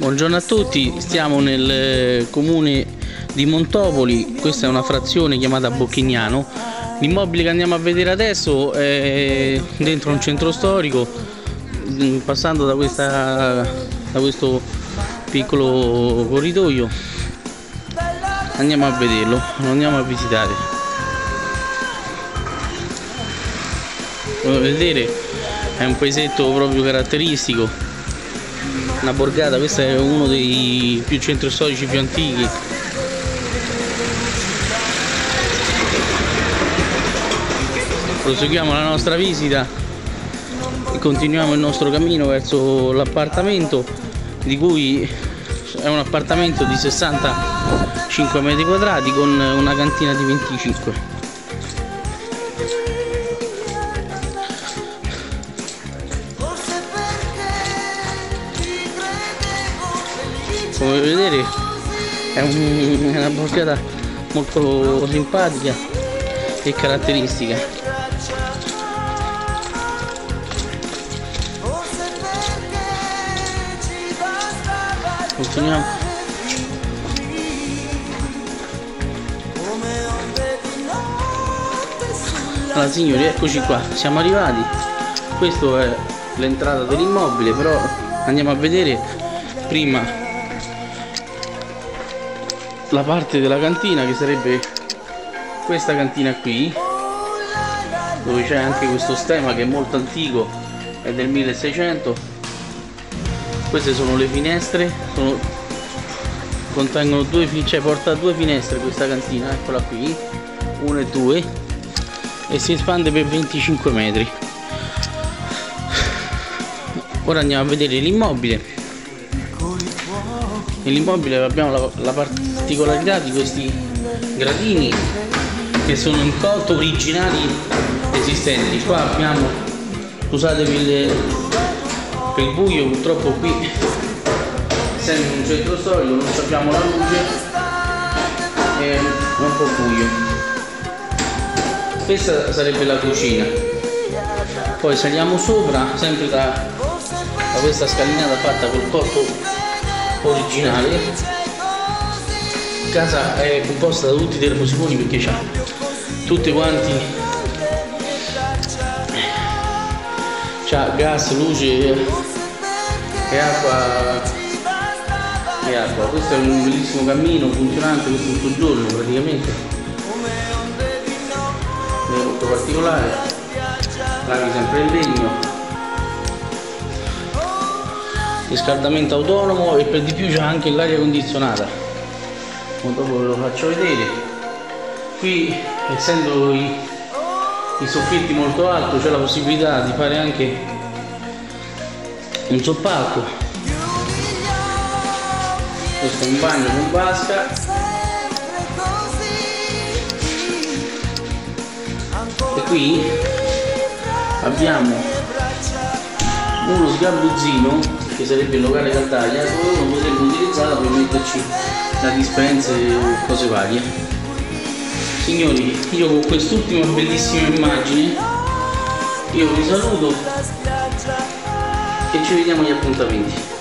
Buongiorno a tutti, stiamo nel eh, comune di Montopoli, questa è una frazione chiamata Bocchignano. L'immobile che andiamo a vedere adesso è dentro un centro storico, mm, passando da, questa, da questo piccolo corridoio. Andiamo a vederlo, lo andiamo a visitare. Come vedere è un paesetto proprio caratteristico una borgata, questo è uno dei più centri storici più antichi. Proseguiamo la nostra visita e continuiamo il nostro cammino verso l'appartamento di cui è un appartamento di 65 metri quadrati con una cantina di 25 come vedete è, un, è una borgata molto simpatica e caratteristica. Continuiamo. Allora signori eccoci qua. Siamo arrivati. Questa è l'entrata dell'immobile però andiamo a vedere prima la parte della cantina che sarebbe questa cantina qui dove c'è anche questo stemma che è molto antico è del 1600 queste sono le finestre sono, contengono due cioè porta due finestre questa cantina eccola qui una e due e si espande per 25 metri. Ora andiamo a vedere l'immobile. Nell'immobile abbiamo la, la, particolarità di questi gradini che sono in cotto originali esistenti. Qua abbiamo scusatevi il, per il buio purtroppo qui essendo un centro storico non abbiamo la luce è un po' buio. Questa sarebbe la cucina. Poi saliamo sopra sempre da, da questa scalinata fatta col cotto originale casa è composta da tutti i termosifoni perché c'ha tutti quanti c'ha gas, luce e acqua e acqua. Questo è un bellissimo cammino funzionante questo tutto il giorno praticamente. È molto particolare lavi sempre in legno. Riscaldamento autonomo e per di più c'è anche l'aria condizionata dopo ve lo faccio vedere. Qui essendo i, i soffitti molto alti c'è la possibilità di fare anche un soppalco. Questo è un bagno con vasca. E qui abbiamo uno sgabuzzino che sarebbe il locale caldaia dove uno potrebbe utilizzarla per metterci la dispensa e cose varie. Signori io con quest'ultima bellissima immagine io vi saluto e ci vediamo agli appuntamenti